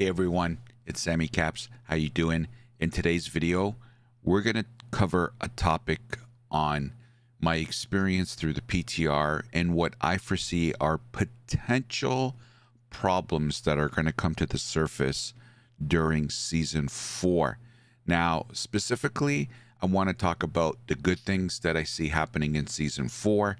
Hey everyone, it's SamyCaps. How you doing? In today's video, we're going to cover a topic on my experience through the PTR and what I foresee are potential problems that are going to come to the surface during season 4. Now, specifically, I want to talk about the good things that I see happening in season 4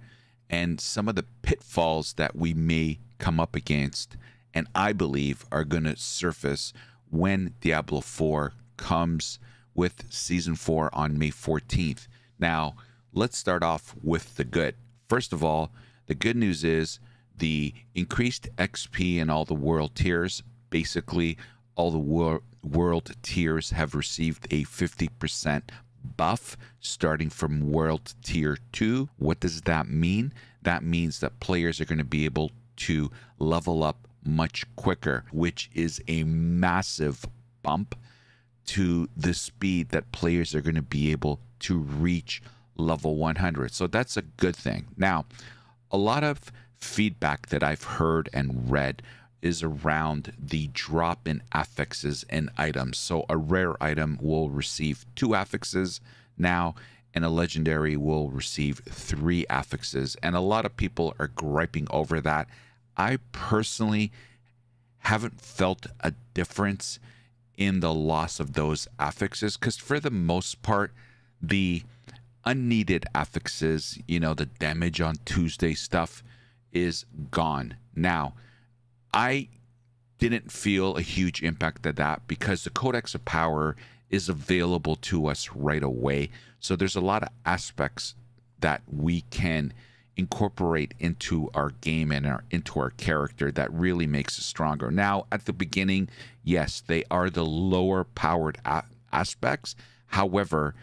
and some of the pitfalls that we may come up against and I believe are going to surface when Diablo 4 comes with season 4 on May 14th. Now, let's start off with the good. First of all, the good news is the increased XP in all the world tiers. Basically, all the wor- world tiers have received a 50% buff starting from world tier 2. What does that mean? That means that players are going to be able to level up much quicker, which is a massive bump to the speed that players are going to be able to reach level 100. So that's a good thing. Now, a lot of feedback that I've heard and read is around the drop in affixes and items. So a rare item will receive two affixes now, and a legendary will receive three affixes. And a lot of people are griping over that. I personally haven't felt a difference in the loss of those affixes because for the most part the unneeded affixes you know the damage on tuesday stuff is gone. Now i didn't feel a huge impact of that because the codex of power is available to us right away. So there's a lot of aspects that we can incorporate into our game and our into our character that really makes us stronger. Now, at the beginning, yes, they are the lower powered a- aspects. However,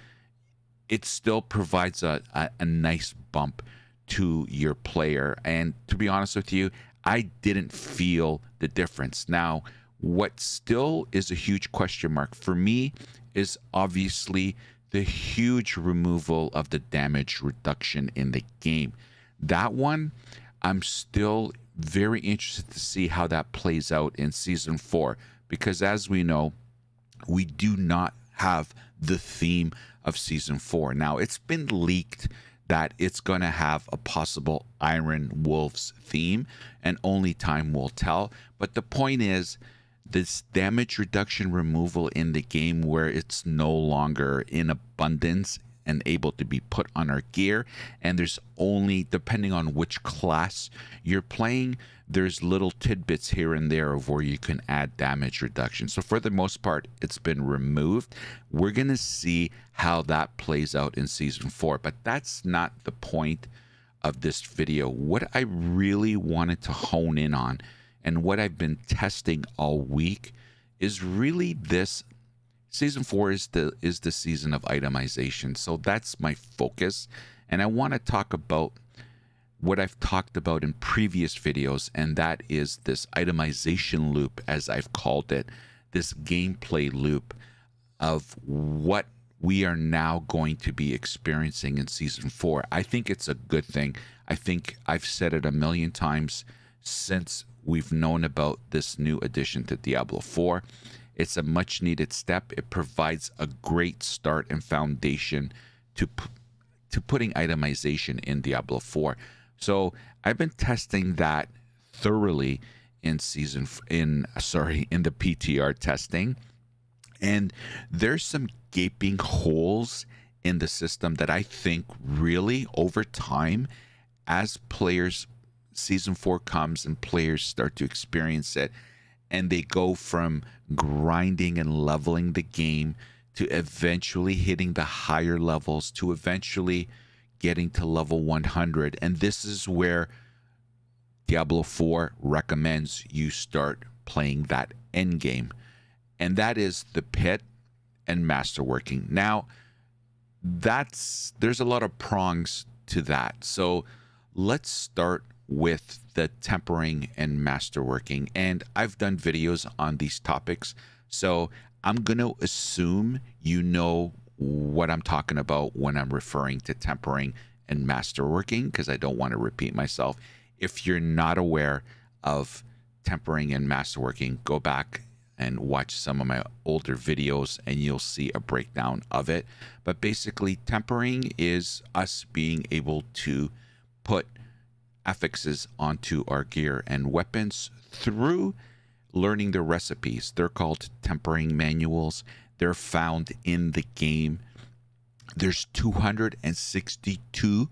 it still provides a, a, a nice bump to your player. And to be honest with you, I didn't feel the difference. Now, what still is a huge question mark for me is obviously the huge removal of the damage reduction in the game. That one, I'm still very interested to see how that plays out in season four because, as we know, we do not have the theme of season four. Now, it's been leaked that it's going to have a possible Iron Wolves theme, and only time will tell. But the point is, this damage reduction removal in the game where it's no longer in abundance and able to be put on our gear. And there's only, depending on which class you're playing, there's little tidbits here and there of where you can add damage reduction. So for the most part, it's been removed. We're going to see how that plays out in season four, but that's not the point of this video. What I really wanted to hone in on and what I've been testing all week is really this season four is the is the season of itemization so that's my focus. And i want to talk about what i've talked about in previous videos and that is this itemization loop as i've called it this gameplay loop of what we are now going to be experiencing in season four. I think it's a good thing. I think i've said it a million times since we've known about this new addition to diablo 4 it's a much needed step. It provides a great start and foundation to to putting itemization in Diablo 4. So I've been testing that thoroughly in season in sorry in the PTR testing, and there's some gaping holes in the system that I think really over time, as players season four comes and players start to experience it, and they go from grinding and leveling the game to eventually hitting the higher levels to eventually getting to level 100 and this is where Diablo 4 recommends you start playing that end game and that is the pit and masterworking. Now that's there's a lot of prongs to that. So let's start with the tempering and masterworking. And I've done videos on these topics. So I'm going to assume you know what I'm talking about when I'm referring to tempering and masterworking because I don't want to repeat myself. If you're not aware of tempering and masterworking, go back and watch some of my older videos and you'll see a breakdown of it. But basically, tempering is us being able to put affixes onto our gear and weapons through learning the recipes. They're called tempering manuals. They're found in the game. There's 262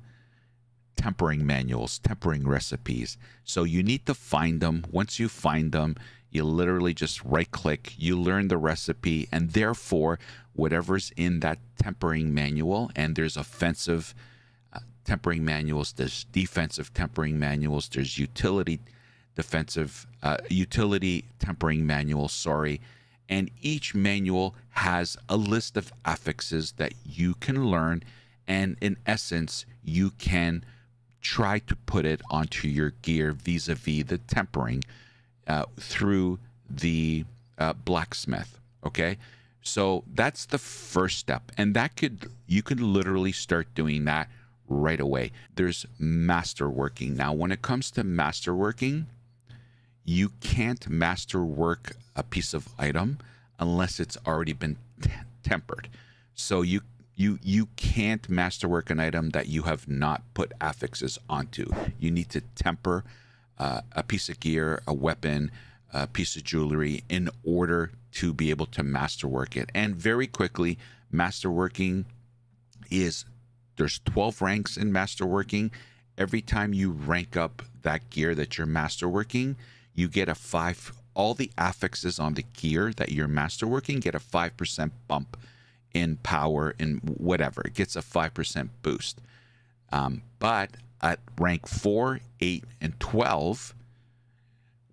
tempering manuals, tempering recipes. So you need to find them. Once you find them, you literally just right click, you learn the recipe, and therefore, whatever's in that tempering manual, and there's offensive tempering manuals, there's defensive tempering manuals, there's utility defensive, uh, utility tempering manuals, sorry. And each manual has a list of affixes that you can learn. And in essence, you can try to put it onto your gear vis a vis the tempering uh, through the uh, blacksmith. Okay. So that's the first step. And that could, you could literally start doing that right away. There's masterworking. Now, when it comes to masterworking, you can't masterwork a piece of item unless it's already been tempered. So you you you can't masterwork an item that you have not put affixes onto. You need to temper uh, a piece of gear, a weapon, a piece of jewelry in order to be able to masterwork it. And very quickly, masterworking is there's 12 ranks in masterworking. Every time you rank up that gear that you're masterworking, you get a five. All the affixes on the gear that you're masterworking get a five percent bump in power in whatever. It gets a five percent boost. Um, but at rank 4, 8, and 12,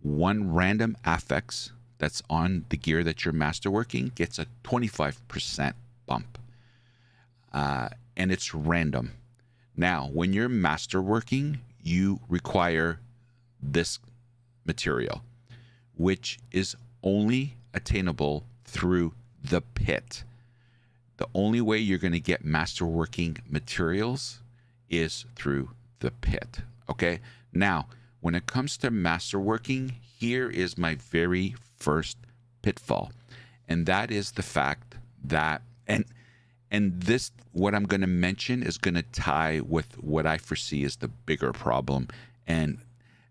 one random affix that's on the gear that you're masterworking gets a 25% bump. Uh, and it's random. Now, when you're masterworking, you require this material, which is only attainable through the pit. The only way you're going to get masterworking materials is through the pit. Okay. Now, when it comes to masterworking, here is my very first pitfall. And that is the fact that, and, and this, what I'm going to mention is going to tie with what I foresee as the bigger problem and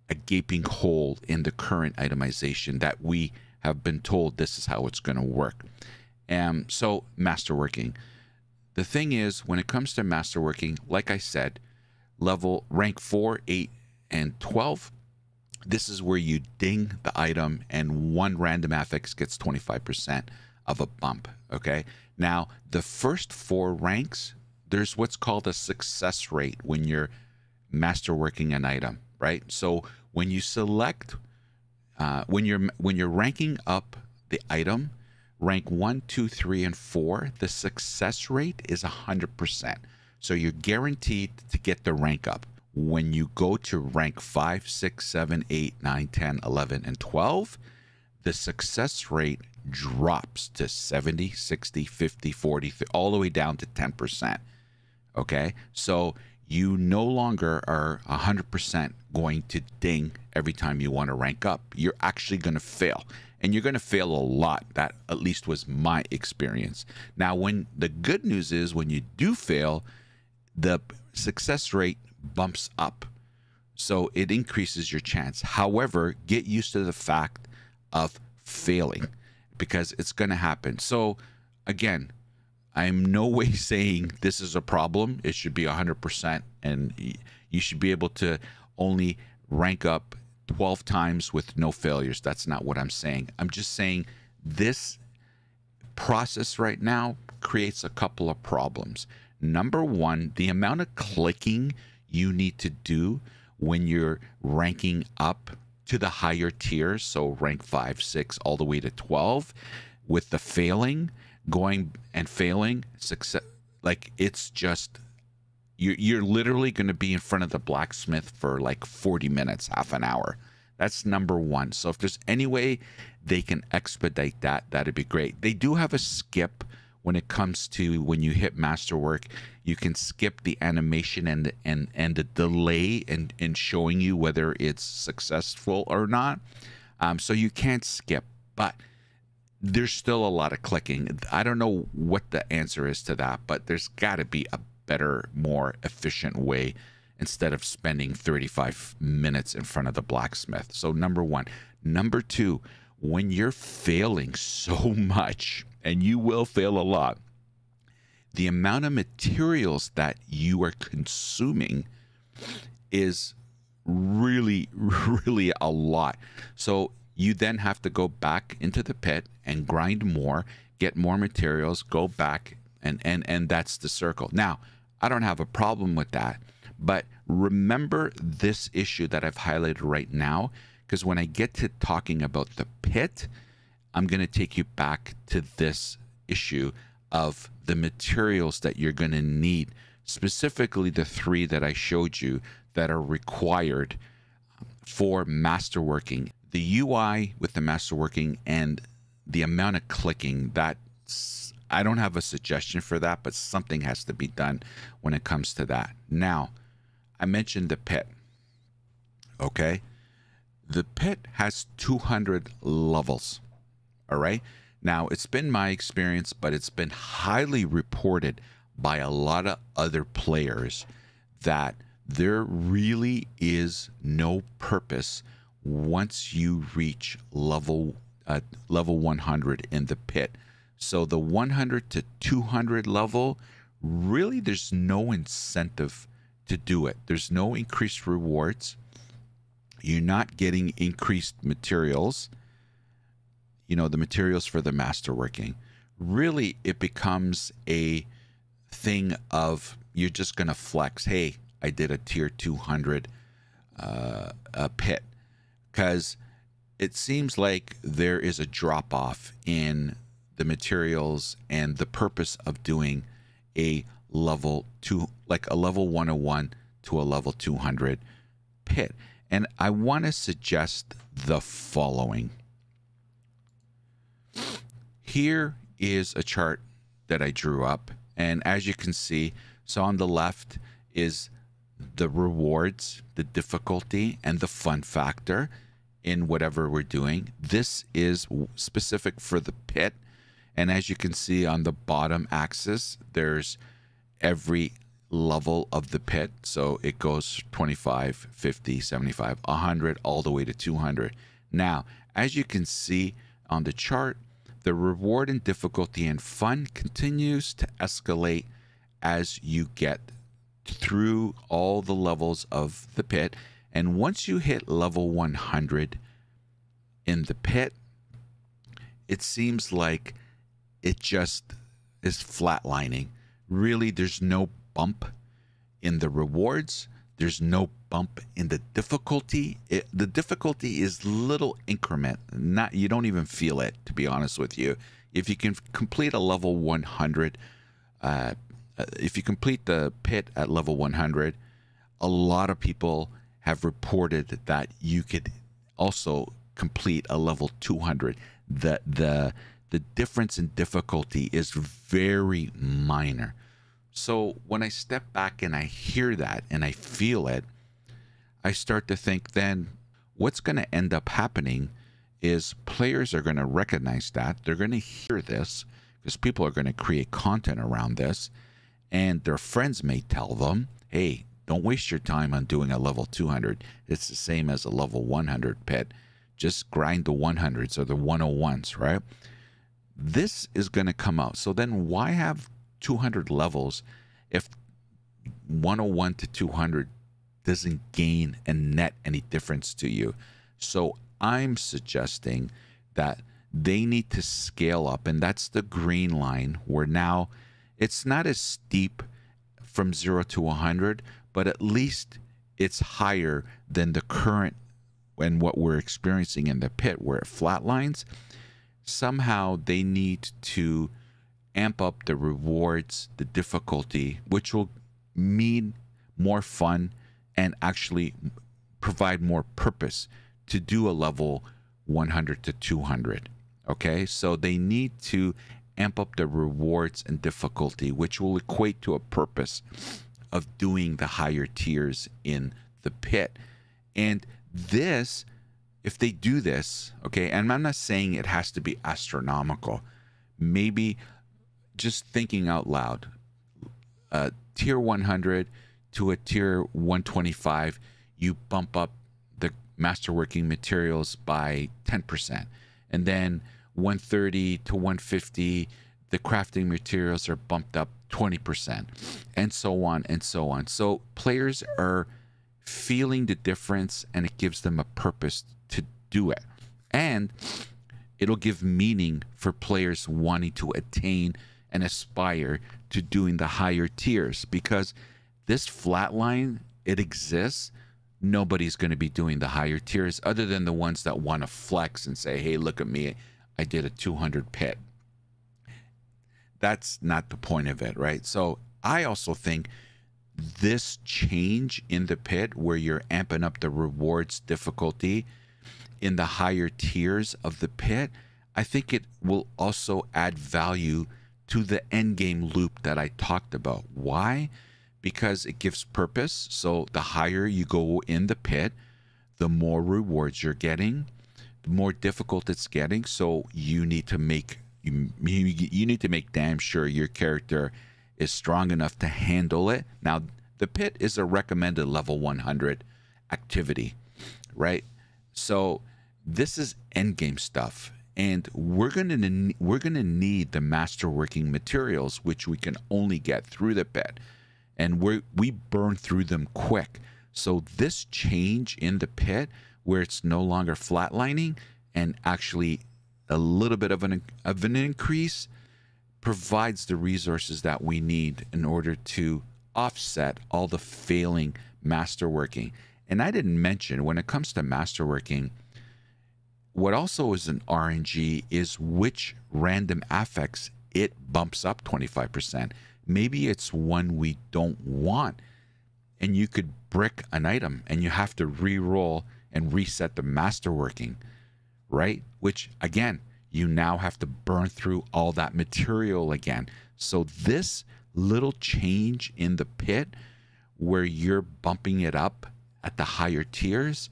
a gaping hole in the current itemization that we have been told this is how it's going to work. And so, masterworking. The thing is, when it comes to masterworking, like I said, level rank 4, 8, and 12. This is where you ding the item and one random affix gets 25% of a bump. Okay. Now, the first four ranks, there's what's called a success rate when you're masterworking an item, right? So when you select, uh, when you're when you're ranking up the item, rank one, two, three, and four, the success rate is hundred percent. So you're guaranteed to get the rank up. When you go to rank 5, 6, 7, 8, 9, 10, 11, and 12, the success rate drops to 70, 60, 50, 40, all the way down to 10%. Okay? So you no longer are 100% going to ding every time you want to rank up. You're actually going to fail. And you're going to fail a lot. That at least was my experience. Now, when the good news is when you do fail, the success rate bumps up. So it increases your chance. However, get used to the fact of failing because it's going to happen. So again, I'm no way saying this is a problem. It should be 100% and you should be able to only rank up 12 times with no failures. That's not what I'm saying. I'm just saying this process right now creates a couple of problems. Number one, the amount of clicking you need to do when you're ranking up to the higher tiers, so rank five, six, all the way to 12, with the failing, going and failing, success, like it's just, you're, you're literally going to be in front of the blacksmith for like 40 minutes, half an hour. That's number one. So if there's any way they can expedite that, that'd be great. They do have a skip when it comes to when you hit masterwork you can skip the animation and and and the delay in in showing you whether it's successful or not um, so you can't skip but there's still a lot of clicking. I don't know what the answer is to that, but there's got to be a better, more efficient way instead of spending 35 minutes in front of the blacksmith. So, number one. Number two, when you're failing so much, and you will fail a lot, the amount of materials that you are consuming is really, really a lot. So you then have to go back into the pit and grind more, get more materials, go back, and and and that's the circle. Now, I don't have a problem with that, but remember this issue that I've highlighted right now, because when I get to talking about the pit, I'm going to take you back to this issue of the materials that you're going to need, specifically the three that I showed you that are required for masterworking. The UI with the masterworking and the amount of clicking that I don't have a suggestion for that, but something has to be done when it comes to that. Now, I mentioned the pit. Okay. The pit has 200 levels. All right. Now, it's been my experience, but it's been highly reported by a lot of other players that there really is no purpose once you reach level uh, level 100 in the pit. So the 100 to 200 level, really there's no incentive to do it. There's no increased rewards. You're not getting increased materials you know the materials for the masterworking. Really it becomes a thing of you're just going to flex hey i did a tier 200 uh, a pit. Because it seems like there is a drop off in the materials and the purpose of doing a level two like a level 101 to a level 200 pit. And i want to suggest the following here is a chart that I drew up. And as you can see, so on the left is the rewards, the difficulty, and the fun factor in whatever we're doing. This is specific for the pit. And as you can see on the bottom axis, there's every level of the pit. So it goes 25, 50, 75, 100, all the way to 200. Now, as you can see on the chart, the reward and difficulty and fun continues to escalate as you get through all the levels of the pit. And once you hit level 100 in the pit, it seems like it just is flatlining. Really, there's no bump in the rewards. There's no bump in the difficulty. It, the difficulty is little increment. Not you don't even feel it, to be honest with you. If you can complete a level 100, uh, uh, if you complete the pit at level 100, a lot of people have reported that you could also complete a level 200. The the the difference in difficulty is very minor. So when I step back and I hear that and I feel it, I start to think then what's going to end up happening is players are going to recognize that. They're going to hear this because people are going to create content around this. And their friends may tell them, hey, don't waste your time on doing a level 200. It's the same as a level 100 pit. Just grind the 100s or the 101s, right? This is going to come out. So then why have 200 levels if 101 to 200 doesn't gain and net any difference to you. So I'm suggesting that they need to scale up, and that's the green line where now it's not as steep from zero to 100, but at least it's higher than the current and what we're experiencing in the pit where it flatlines. Somehow they need to amp up the rewards, the difficulty, which will mean more fun and actually provide more purpose to do a level 100 to 200. Okay, so they need to amp up the rewards and difficulty, which will equate to a purpose of doing the higher tiers in the pit. And this if they do this, okay, and I'm not saying it has to be astronomical, maybe just thinking out loud, uh, tier 100 to a tier 125, you bump up the masterworking materials by 10%. And then 130 to 150, the crafting materials are bumped up 20%, and so on and so on. So players are feeling the difference and it gives them a purpose to do it. And it'll give meaning for players wanting to attain and aspire to doing the higher tiers because this flat line it exists. Nobody's going to be doing the higher tiers other than the ones that want to flex and say hey look at me i did a 200 pit. That's not the point of it right? So i also think this change in the pit where you're amping up the rewards difficulty in the higher tiers of the pit, I think it will also add value to the end game loop that I talked about. Why? Because it gives purpose. So the higher you go in the pit, the more rewards you're getting, the more difficult it's getting. So you need to make you, you need to make damn sure your character is strong enough to handle it. Now, the pit is a recommended level 100 activity, right? So this is endgame stuff and we're going to we're going to need the master working materials which we can only get through the pit. And we we burn through them quick. So this change in the pit where it's no longer flatlining and actually a little bit of an of an increase provides the resources that we need in order to offset all the failing masterworking and I didn't mention when it comes to masterworking what also is an RNG is which random affix it bumps up 25%. Maybe it's one we don't want. And you could brick an item and you have to re-roll and reset the master working, right? Which again, you now have to burn through all that material again. So this little change in the pit where you're bumping it up at the higher tiers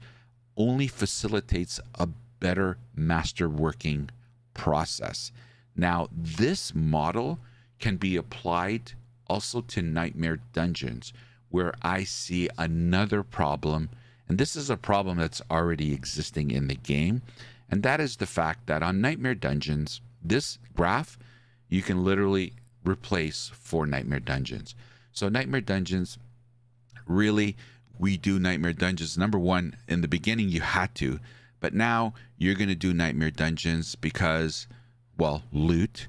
only facilitates a better master working process. Now, this model can be applied also to Nightmare Dungeons, where I see another problem. And this is a problem that's already existing in the game. And that is the fact that on Nightmare Dungeons, this graph you can literally replace for Nightmare Dungeons. So, Nightmare Dungeons really, we do Nightmare Dungeons. Number one, in the beginning, you had to but now you're going to do Nightmare Dungeons because, well, loot.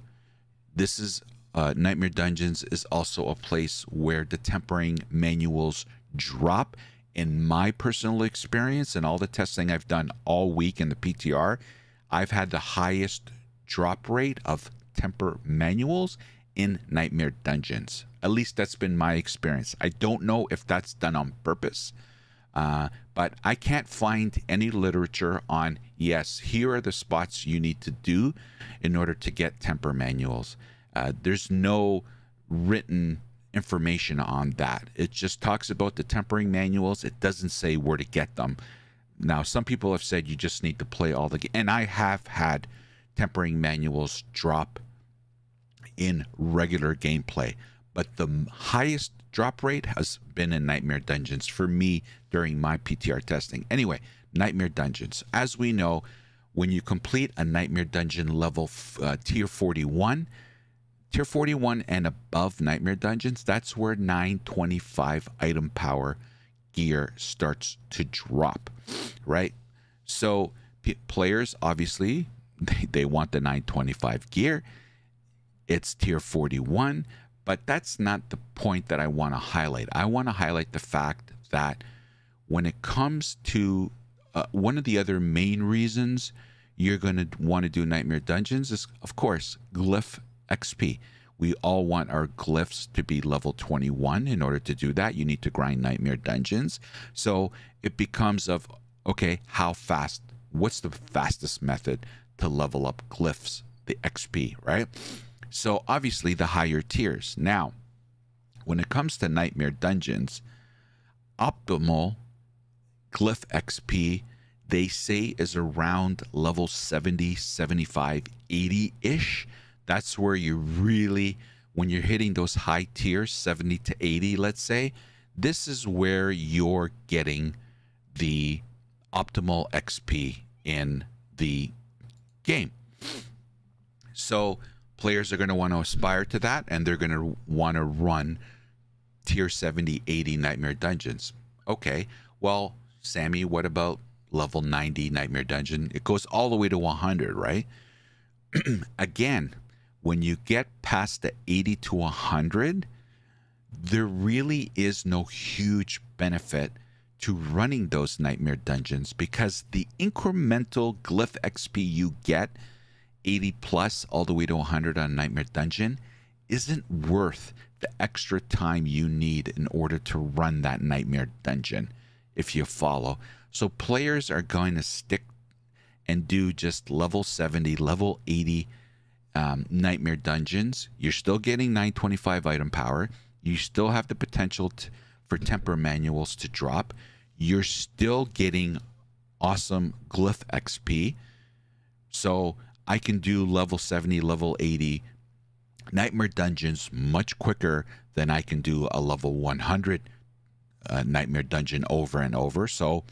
This is uh, Nightmare Dungeons is also a place where the tempering manuals drop. In my personal experience and all the testing I've done all week in the PTR, I've had the highest drop rate of temper manuals in Nightmare Dungeons. At least that's been my experience. I don't know if that's done on purpose. Uh, but I can't find any literature on, yes, here are the spots you need to do in order to get temper manuals. Uh, there's no written information on that. It just talks about the tempering manuals. It doesn't say where to get them. Now, some people have said you just need to play all the and I have had tempering manuals drop in regular gameplay, but the highest drop rate has been in Nightmare Dungeons for me during my PTR testing. Anyway, Nightmare Dungeons. As we know, when you complete a Nightmare Dungeon level uh, tier 41, tier 41 and above Nightmare Dungeons, that's where 925 item power gear starts to drop, right? So players obviously they, they want the 925 gear. It's tier 41 but that's not the point that I want to highlight. I want to highlight the fact that when it comes to uh, one of the other main reasons you're going to want to do Nightmare Dungeons is, of course, Glyph XP. We all want our glyphs to be level 21. In order to do that, you need to grind Nightmare Dungeons. So it becomes of, okay, how fast? What's the fastest method to level up glyphs, the XP, right? So obviously the higher tiers. Now, when it comes to Nightmare Dungeons, optimal Glyph XP they say is around level 70, 75, 80 ish. That's where you really, when you're hitting those high tiers, 70 to 80, let's say, this is where you're getting the optimal XP in the game. So players are going to want to aspire to that and they're going to want to run tier 70, 80 Nightmare Dungeons. Okay, well, Sammy, what about level 90 Nightmare Dungeon? It goes all the way to 100, right? Again, when you get past the 80 to 100, there really is no huge benefit to running those nightmare dungeons because the incremental glyph XP you get 80 plus all the way to 100 on nightmare dungeon isn't worth the extra time you need in order to run that nightmare dungeon if you follow. So players are going to stick and do just level 70, level 80 um, nightmare dungeons. You're still getting 925 item power. You still have the potential to, for temper manuals to drop. You're still getting awesome glyph XP. So I can do level 70, level 80 nightmare dungeons much quicker than I can do a level 100 uh, nightmare dungeon over and over. So,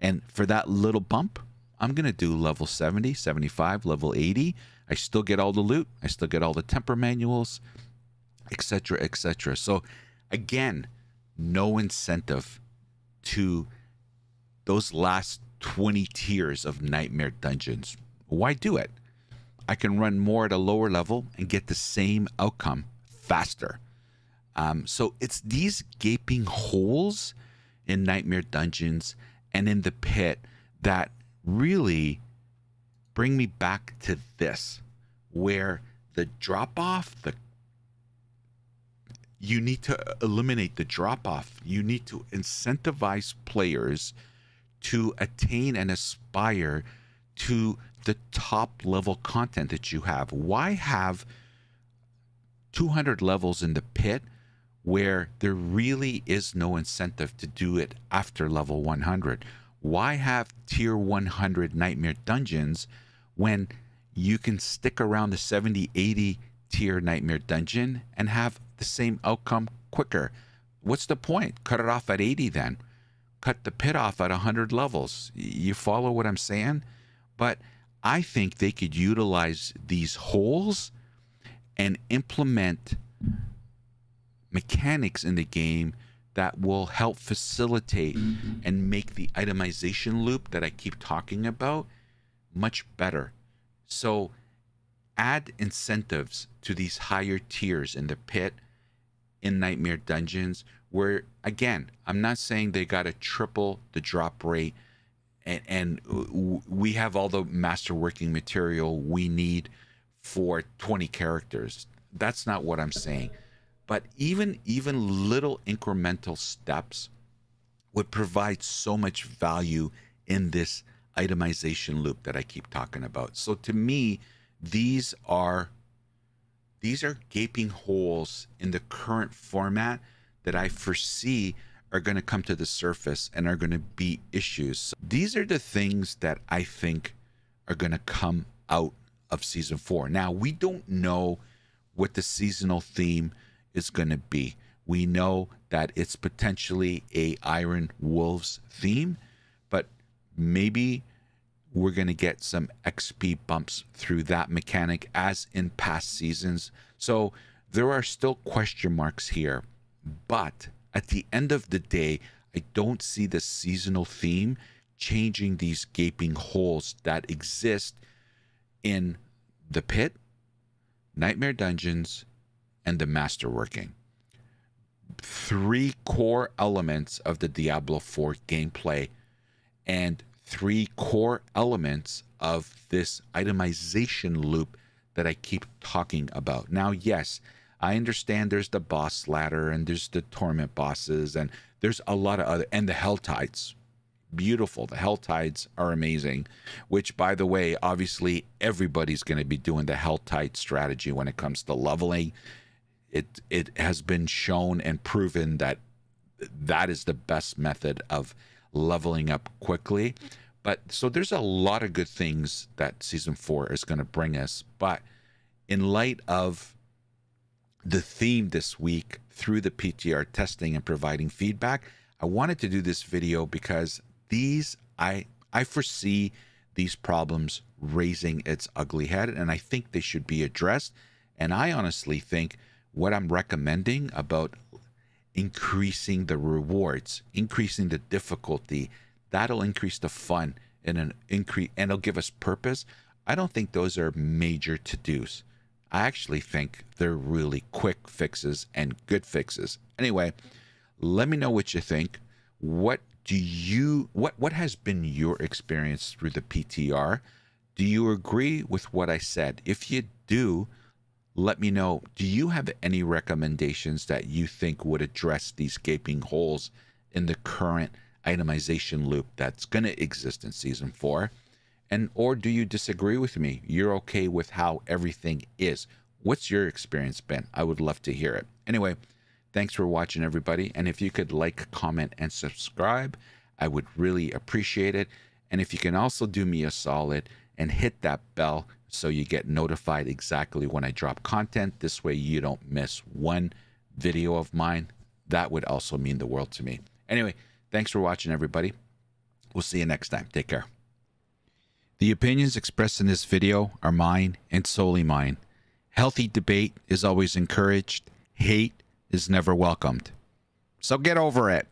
and for that little bump, I'm going to do level 70, 75, level 80. I still get all the loot, I still get all the temper manuals, etc., etc. So, again, no incentive to those last 20 tiers of nightmare dungeons. Why do it? I can run more at a lower level and get the same outcome faster. Um, so it's these gaping holes in Nightmare Dungeons and in the pit that really bring me back to this, where the drop off, the you need to eliminate the drop off. You need to incentivize players to attain and aspire to the top level content that you have. Why have 200 levels in the pit where there really is no incentive to do it after level 100. Why have tier 100 nightmare dungeons when you can stick around the 70, 80 tier nightmare dungeon and have the same outcome quicker? What's the point? Cut it off at 80 then. Cut the pit off at 100 levels. You follow what I'm saying? But I think they could utilize these holes and implement mechanics in the game that will help facilitate and make the itemization loop that I keep talking about much better. So add incentives to these higher tiers in the pit in Nightmare Dungeons where again, I'm not saying they got to triple the drop rate and, and uh, we have all the master working material we need for 20 characters. That's not what I'm saying. But even even little incremental steps would provide so much value in this itemization loop that I keep talking about. So to me, these are these are gaping holes in the current format that I foresee are going to come to the surface and are going to be issues. These are the things that I think are going to come out of season 4. Now, we don't know what the seasonal theme is going to be. We know that it's potentially a Iron Wolves theme, but maybe we're going to get some XP bumps through that mechanic as in past seasons. So there are still question marks here, but at the end of the day, I don't see the seasonal theme changing these gaping holes that exist in the pit, Nightmare Dungeons, and the masterworking. Three core elements of the Diablo 4 gameplay and three core elements of this itemization loop that I keep talking about. Now, yes, I understand there's the boss ladder and there's the torment bosses and there's a lot of other and the hell tides beautiful. The Hell Tides are amazing, which, by the way, obviously everybody's going to be doing the Hell Tide strategy when it comes to leveling. It it has been shown and proven that that is the best method of leveling up quickly. But so there's a lot of good things that season four is going to bring us. But in light of the theme this week through the PTR testing and providing feedback, I wanted to do this video because these I I foresee these problems raising its ugly head and I think they should be addressed. And I honestly think what I'm recommending about increasing the rewards, increasing the difficulty, that'll increase the fun and an increase and it'll give us purpose. I don't think those are major to-dos. I actually think they're really quick fixes and good fixes. Anyway, let me know what you think. What do you what what has been your experience through the PTR? Do you agree with what I said? If you do, let me know. Do you have any recommendations that you think would address these gaping holes in the current itemization loop that's going to exist in season 4? And or do you disagree with me? You're okay with how everything is. What's your experience been? I would love to hear it. Anyway, thanks for watching everybody. And if you could like, comment and subscribe, I would really appreciate it. And if you can also do me a solid and hit that bell so you get notified exactly when I drop content. This way you don't miss one video of mine. That would also mean the world to me. Anyway, thanks for watching everybody. We'll see you next time. Take care. The opinions expressed in this video are mine and solely mine. Healthy debate is always encouraged. Hate is never welcomed. So get over it.